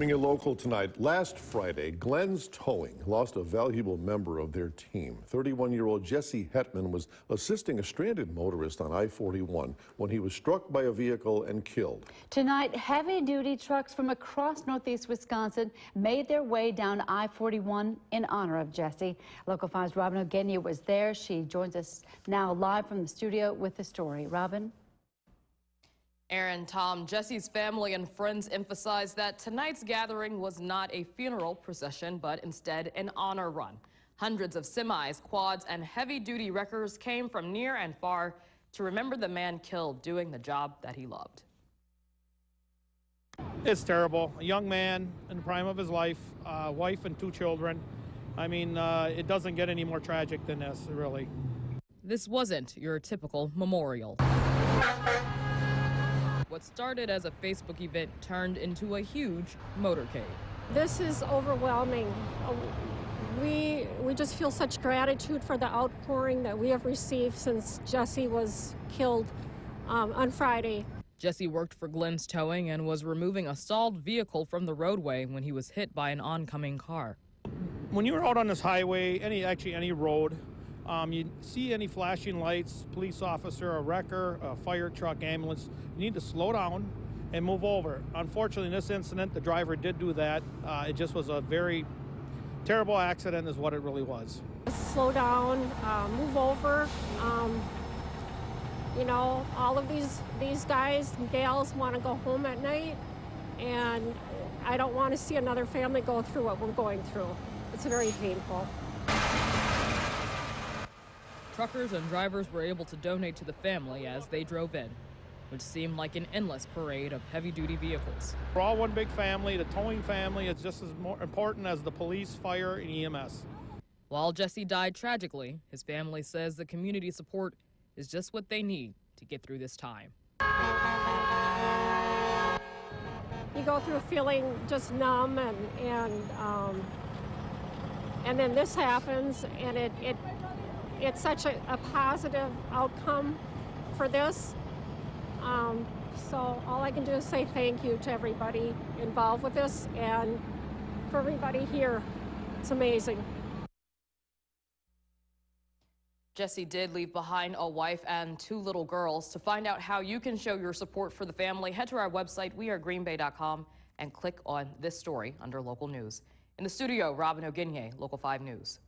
Being a local tonight, last Friday, Glenn's Towing lost a valuable member of their team. 31-year-old Jesse Hetman was assisting a stranded motorist on I-41 when he was struck by a vehicle and killed. Tonight, heavy-duty trucks from across northeast Wisconsin made their way down I-41 in honor of Jesse. Local 5's Robin Ogenia was there. She joins us now live from the studio with the story. Robin? Aaron, Tom, Jesse's family and friends emphasized that tonight's gathering was not a funeral procession, but instead an honor run. Hundreds of semis, quads, and heavy-duty wreckers came from near and far to remember the man killed doing the job that he loved. It's terrible. A young man in the prime of his life, uh, wife and two children. I mean, uh, it doesn't get any more tragic than this, really. This wasn't your typical memorial. What started as a Facebook event turned into a huge motorcade. This is overwhelming. Uh, we, we just feel such gratitude for the outpouring that we have received since Jesse was killed um, on Friday. Jesse worked for Glenn's Towing and was removing a stalled vehicle from the roadway when he was hit by an oncoming car. When you're out on this highway, any actually any road, um, you see any flashing lights, police officer, a wrecker, a fire truck, ambulance, you need to slow down and move over. Unfortunately, in this incident, the driver did do that. Uh, it just was a very terrible accident is what it really was. Slow down, uh, move over. Um, you know, all of these, these guys and gals want to go home at night, and I don't want to see another family go through what we're going through. It's very painful. Truckers and drivers were able to donate to the family as they drove in, which seemed like an endless parade of heavy-duty vehicles. We're all one big family. The towing family is just as important as the police, fire, and EMS. While Jesse died tragically, his family says the community support is just what they need to get through this time. You go through feeling just numb and and um, and then this happens and it, it it's such a, a positive outcome for this. Um, so all I can do is say thank you to everybody involved with this and for everybody here. It's amazing. Jesse did leave behind a wife and two little girls. To find out how you can show your support for the family, head to our website, wearegreenbay.com, and click on this story under local news. In the studio, Robin Ogenia, Local 5 News.